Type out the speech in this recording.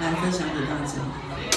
来分享给大家。